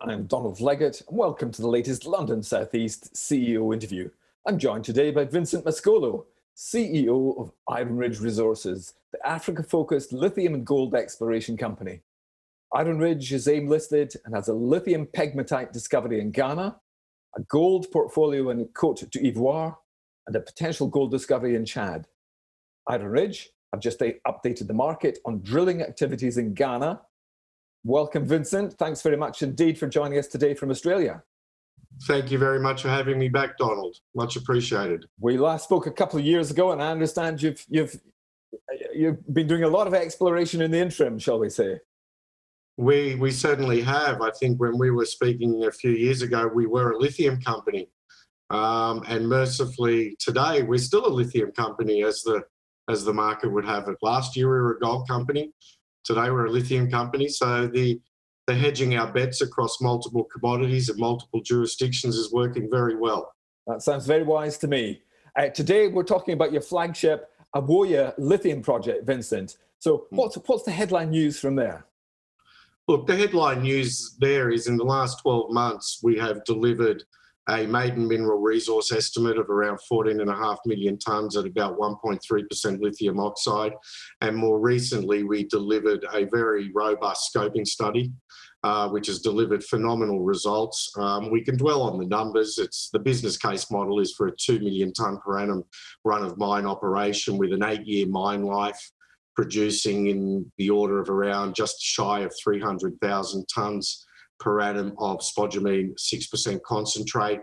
I'm Donald Leggett, and welcome to the latest London South East CEO interview. I'm joined today by Vincent Mascolo, CEO of IronRidge Resources, the Africa focused lithium and gold exploration company. IronRidge is AIM listed and has a lithium pegmatite discovery in Ghana, a gold portfolio in Cote d'Ivoire, and a potential gold discovery in Chad. IronRidge have just updated the market on drilling activities in Ghana Welcome, Vincent. Thanks very much indeed for joining us today from Australia. Thank you very much for having me back, Donald. Much appreciated. We last spoke a couple of years ago, and I understand you've you've you've been doing a lot of exploration in the interim, shall we say? We we certainly have. I think when we were speaking a few years ago, we were a lithium company, um, and mercifully today we're still a lithium company, as the as the market would have it. Last year we were a gold company. Today we're a lithium company, so the the hedging our bets across multiple commodities and multiple jurisdictions is working very well. That sounds very wise to me. Uh, today we're talking about your flagship Ewoyaa lithium project, Vincent. So hmm. what's what's the headline news from there? Look, the headline news there is in the last 12 months we have delivered a maiden mineral resource estimate of around 14.5 million tonnes at about 1.3% lithium oxide. And more recently, we delivered a very robust scoping study, uh, which has delivered phenomenal results. Um, we can dwell on the numbers. It's the business case model is for a 2 million tonne per annum run of mine operation with an eight year mine life producing in the order of around just shy of 300,000 tonnes per annum of spodumene 6% concentrate.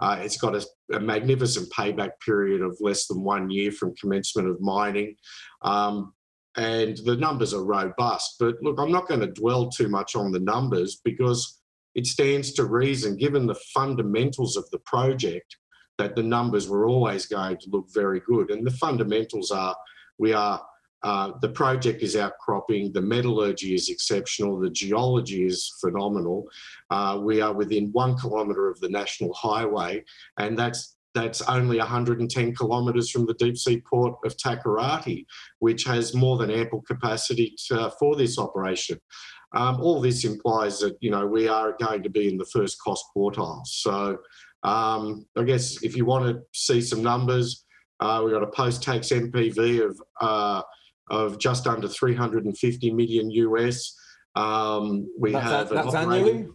Uh, it's got a, a, magnificent payback period of less than one year from commencement of mining. Um, and the numbers are robust. But look, I'm not going to dwell too much on the numbers because it stands to reason, given the fundamentals of the project, that the numbers were always going to look very good. And the fundamentals are we are uh, the project is outcropping, the metallurgy is exceptional, the geology is phenomenal. Uh, we are within one kilometre of the national highway, and that's that's only 110 kilometres from the deep sea port of Takoradi, which has more than ample capacity to, for this operation. Um, all this implies that you know we are going to be in the first cost quartile. So um, I guess if you want to see some numbers, uh, we've got a post-tax NPV of uh, of just under 350 million US. Um, we that's, have that's annually.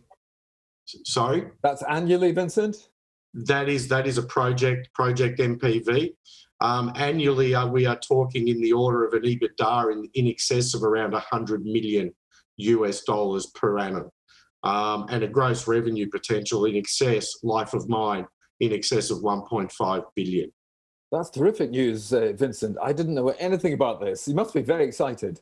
Sorry, that's annually, Vincent. That is that is a project project NPV. Um, annually, uh, we are talking in the order of an EBITDA in, in excess of around 100 million US dollars per annum, um, and a gross revenue potential in excess, life of mine, in excess of 1.5 billion. That's terrific news, uh, Vincent. I didn't know anything about this. You must be very excited.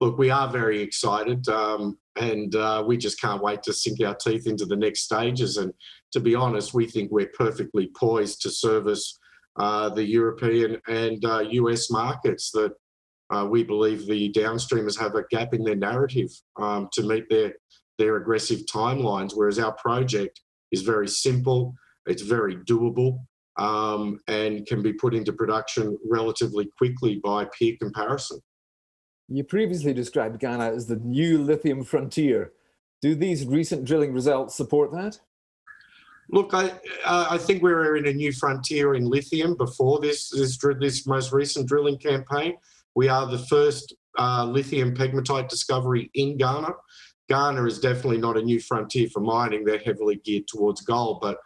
Look, we are very excited, um, and uh, we just can't wait to sink our teeth into the next stages. And to be honest, we think we're perfectly poised to service uh, the European and US uh, markets that uh, we believe the downstreamers have a gap in their narrative um, to meet their, their aggressive timelines, whereas our project is very simple, it's very doable, um, and can be put into production relatively quickly by peer comparison. You previously described Ghana as the new lithium frontier. Do these recent drilling results support that? Look, I, uh, I think we were in a new frontier in lithium before this, this, this most recent drilling campaign. We are the first uh, lithium pegmatite discovery in Ghana. Ghana is definitely not a new frontier for mining. They're heavily geared towards gold, but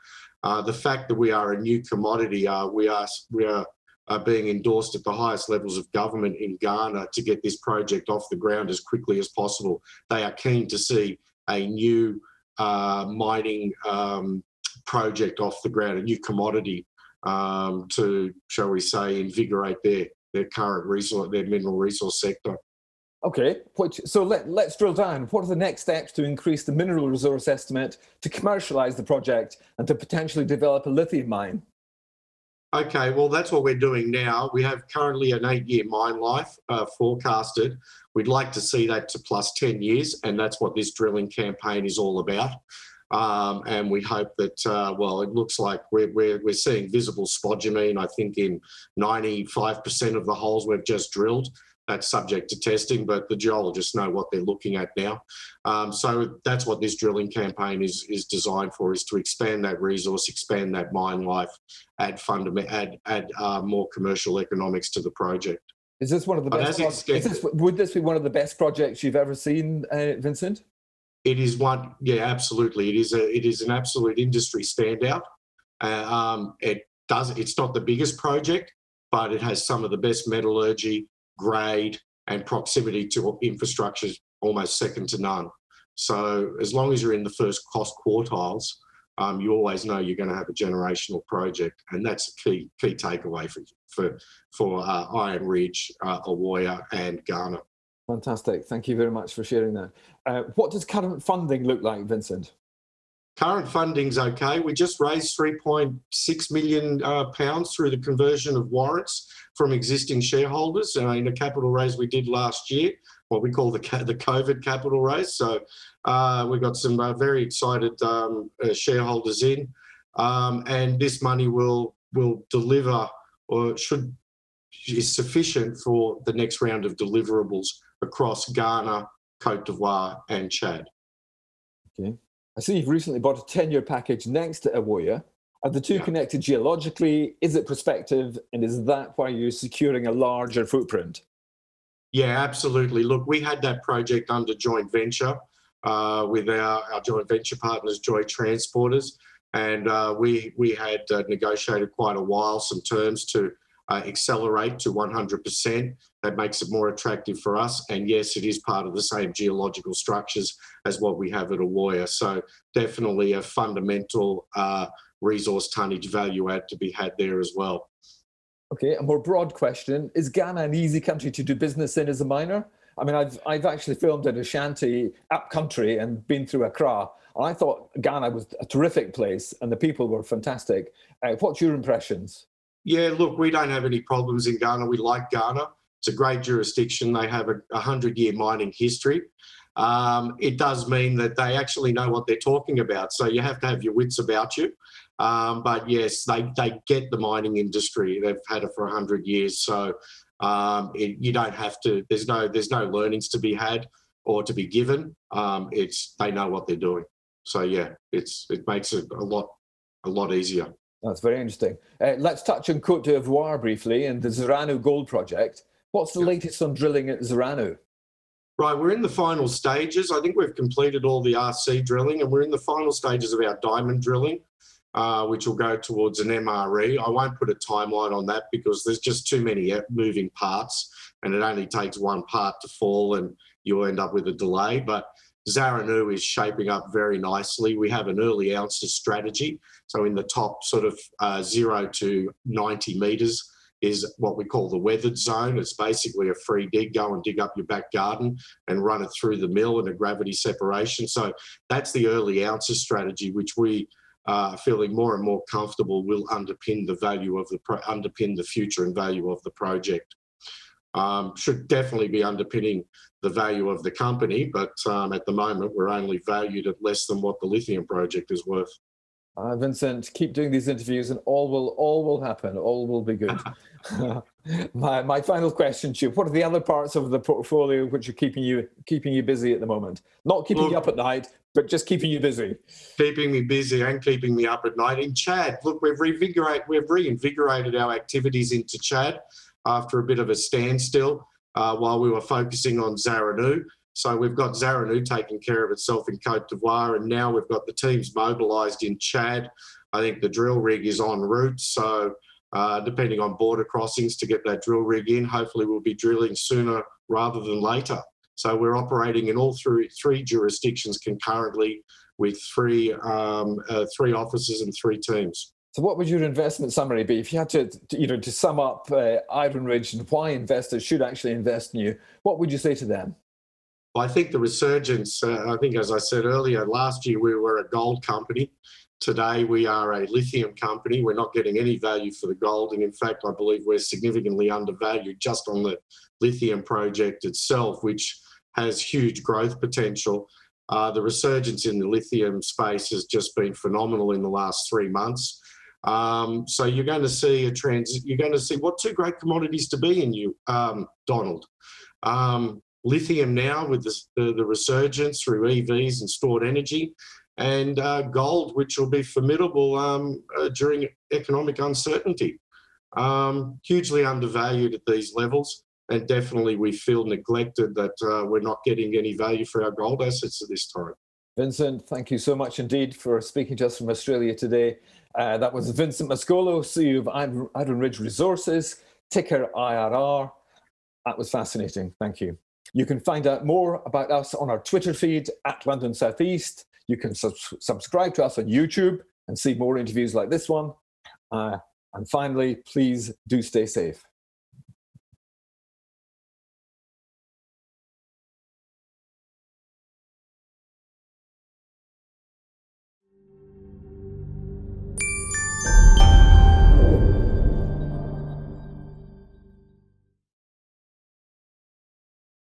uh, the fact that we are a new commodity, uh, we are we are uh, being endorsed at the highest levels of government in Ghana to get this project off the ground as quickly as possible. They are keen to see a new uh, mining um, project off the ground, a new commodity um, to, shall we say, invigorate their their current resource, their mineral resource sector. Okay, so let, let's drill down. What are the next steps to increase the mineral resource estimate, to commercialise the project, and to potentially develop a lithium mine? Okay, well, that's what we're doing now. We have currently an eight year mine life uh, forecasted. We'd like to see that to plus 10 years, and that's what this drilling campaign is all about. Um, and we hope that, uh, well, it looks like we're, we're, we're seeing visible spodumene, I think, in 95% of the holes we've just drilled. That's subject to testing, but the geologists know what they're looking at now. Um, so that's what this drilling campaign is is designed for: is to expand that resource, expand that mine life, add fundament, add add uh, more commercial economics to the project. Is this one of the best? Pro- this, would this be one of the best projects you've ever seen, uh, Vincent? It is one, yeah, absolutely. It is a, it is an absolute industry standout. Uh, um, it does, it's not the biggest project, but it has some of the best metallurgy, grade, and proximity to infrastructure, is almost second to none. So as long as you're in the first cost quartiles, um, you always know you're going to have a generational project, and that's a key key takeaway for for for uh, IronRidge, uh, Ewoyaa, and Ghana. Fantastic. Thank you very much for sharing that. Uh, what does current funding look like, Vincent? Current funding's okay. We just raised 3.6 million uh, pounds through the conversion of warrants from existing shareholders uh, in a capital raise we did last year, what we call the the COVID capital raise. So uh, we got some very excited um, shareholders in, um, and this money will will deliver or should is sufficient for the next round of deliverables across Ghana, Cote d'Ivoire, and Chad. Okay. I see you've recently bought a tenure package next to Ewoyaa. Are the two yeah. connected geologically? Is it prospective? And is that why you're securing a larger footprint? Yeah, absolutely. Look, we had that project under joint venture uh, with our, our joint venture partners, Joy Transporters. And uh, we, we had uh, negotiated quite a while some terms to uh, accelerate to 100%. That makes it more attractive for us. And yes, it is part of the same geological structures as what we have at Ewoyaa. So definitely a fundamental uh, resource tonnage value add to be had there as well. Okay, a more broad question. Is Ghana an easy country to do business in as a miner? I mean, I've, I've actually filmed in Ashanti up country and been through Accra. And I thought Ghana was a terrific place and the people were fantastic. Uh, what's your impressions? Yeah, look, we don't have any problems in Ghana. We like Ghana. It's a great jurisdiction. They have a 100 year mining history. Um, it does mean that they actually know what they're talking about. So you have to have your wits about you. Um, but yes, they, they get the mining industry. They've had it for 100 years. So um, it, you don't have to, there's no, there's no learnings to be had or to be given. Um, it's, they know what they're doing. So yeah, it's, it makes it a lot, a lot easier. That's very interesting. Uh, let's touch on Cote d'Ivoire briefly and the Zaranou Gold Project. What's the latest on drilling at Zaranou? Right, we're in the final stages. I think we've completed all the RC drilling and we're in the final stages of our diamond drilling, uh, which will go towards an MRE. I won't put a timeline on that because there's just too many moving parts and it only takes one part to fall and you'll end up with a delay. But Zaranou is shaping up very nicely. We have an early ounces strategy. So in the top sort of uh, zero to 90 metres is what we call the weathered zone. It's basically a free dig, go and dig up your back garden and run it through the mill in a gravity separation. So that's the early ounces strategy, which we are uh, feeling more and more comfortable will underpin the value of the pro- underpin the future and value of the project. Um, should definitely be underpinning the value of the company, but um, at the moment we're only valued at less than what the lithium project is worth. Uh, Vincent, keep doing these interviews, and all will all will happen. All will be good. my my final question to you: What are the other parts of the portfolio which are keeping you keeping you busy at the moment? Not keeping look, you up at night, but just keeping you busy. Keeping me busy and keeping me up at night. In Chad, look, we've reinvigorated we've reinvigorated our activities into Chad after a bit of a standstill uh, while we were focusing on Zaranou. So we've got Zaranou taking care of itself in Cote d'Ivoire, and now we've got the teams mobilised in Chad. I think the drill rig is en route. So uh, depending on border crossings to get that drill rig in, hopefully we'll be drilling sooner rather than later. So we're operating in all three, three jurisdictions concurrently with three, um, uh, three offices and three teams. So, what would your investment summary be if you had to, you know, to sum up uh, IronRidge and why investors should actually invest in you? What would you say to them? I think the resurgence. Uh, I think, as I said earlier, last year we were a gold company. Today we are a lithium company. We're not getting any value for the gold, and in fact, I believe we're significantly undervalued just on the lithium project itself, which has huge growth potential. Uh, the resurgence in the lithium space has just been phenomenal in the last three months. Um, so you're going to see a trans. You're going to see what two great commodities to be in you, um, Donald. Um, lithium now with the, the, the, resurgence through EVs and stored energy, and uh, gold, which will be formidable um, uh, during economic uncertainty. Um, hugely undervalued at these levels, and definitely we feel neglected that uh, we're not getting any value for our gold assets at this time. Vincent, thank you so much indeed for speaking to us from Australia today. Uh, that was Vincent Mascolo, CEO of IronRidge Resources, ticker IRR. That was fascinating. Thank you. You can find out more about us on our Twitter feed at London South East. You can subscribe to us on YouTube and see more interviews like this one. Uh, and finally, please do stay safe.